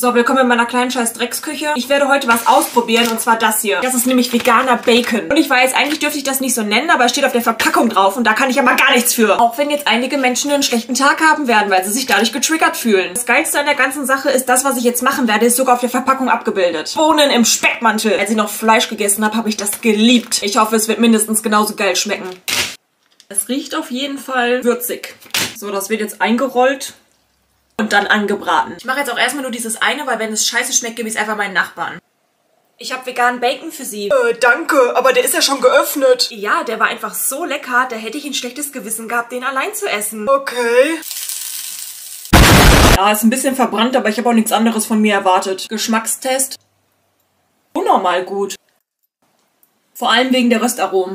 So, willkommen in meiner kleinen scheiß Drecksküche. Ich werde heute was ausprobieren und zwar das hier. Das ist nämlich veganer Bacon. Und ich weiß, eigentlich dürfte ich das nicht so nennen, aber es steht auf der Verpackung drauf und da kann ich ja mal gar nichts für. Auch wenn jetzt einige Menschen einen schlechten Tag haben werden, weil sie sich dadurch getriggert fühlen. Das Geilste an der ganzen Sache ist, das, was ich jetzt machen werde, ist sogar auf der Verpackung abgebildet. Bohnen im Speckmantel. Als ich noch Fleisch gegessen habe, habe ich das geliebt. Ich hoffe, es wird mindestens genauso geil schmecken. Es riecht auf jeden Fall würzig. So, das wird jetzt eingerollt und dann angebraten. Ich mache jetzt auch erstmal nur dieses eine, weil wenn es scheiße schmeckt, gebe ich es einfach meinen Nachbarn. Ich habe veganen Bacon für Sie. Äh, danke, aber der ist ja schon geöffnet. Ja, der war einfach so lecker, da hätte ich ein schlechtes Gewissen gehabt, den allein zu essen. Okay. Ja, ist ein bisschen verbrannt, aber ich habe auch nichts anderes von mir erwartet. Geschmackstest. Unnormal gut. Vor allem wegen der Röstaromen.